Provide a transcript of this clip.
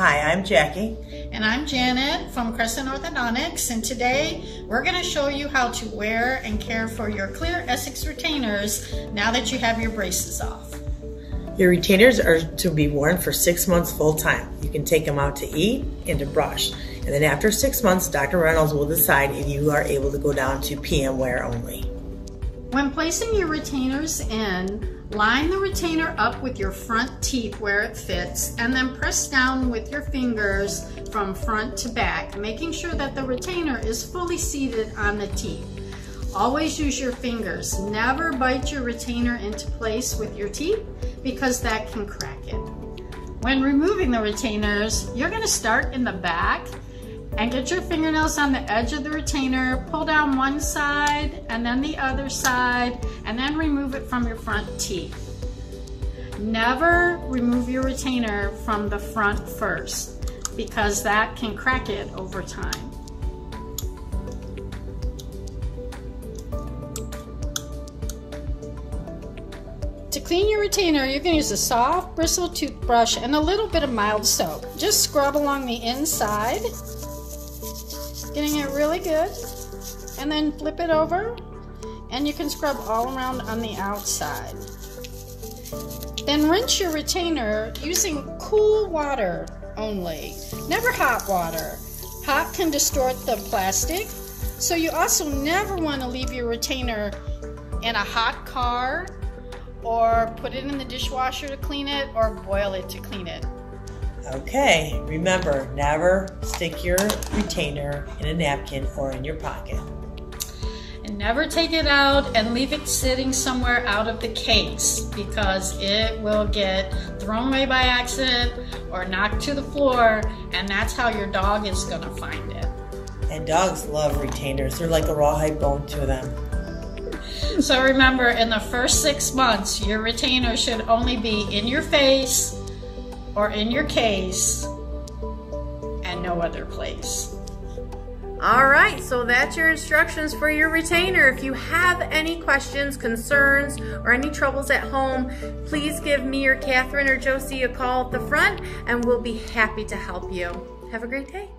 Hi, I'm Jackie. And I'm Janet from Crescent Orthodontics, and today we're going to show you how to wear and care for your clear Essix retainers now that you have your braces off. Your retainers are to be worn for six months full time. You can take them out to eat and to brush. And then after six months, Dr. Reynolds will decide if you are able to go down to PM wear only. When placing your retainers in, line the retainer up with your front teeth where it fits and then press down with your fingers from front to back, making sure that the retainer is fully seated on the teeth. Always use your fingers. Never bite your retainer into place with your teeth because that can crack it. When removing the retainers, you're going to start in the back and get your fingernails on the edge of the retainer, pull down one side and then the other side, and then remove it from your front teeth. Never remove your retainer from the front first because that can crack it over time. To clean your retainer, you can use a soft bristle toothbrush and a little bit of mild soap. Just scrub along the inside getting it really good. And then flip it over and you can scrub all around on the outside. Then rinse your retainer using cool water only, never hot water. Hot can distort the plastic, so you also never want to leave your retainer in a hot car or put it in the dishwasher to clean it or boil it to clean it. Okay, remember, never stick your retainer in a napkin or in your pocket. And never take it out and leave it sitting somewhere out of the case because it will get thrown away by accident or knocked to the floor and that's how your dog is going to find it. And dogs love retainers. They're like a rawhide bone to them. So remember, in the first six months, your retainer should only be in your face or in your case and no other place. All right, so that's your instructions for your retainer. If you have any questions, concerns, or any troubles at home, please give me or Catherine or Josie a call at the front and we'll be happy to help you. Have a great day.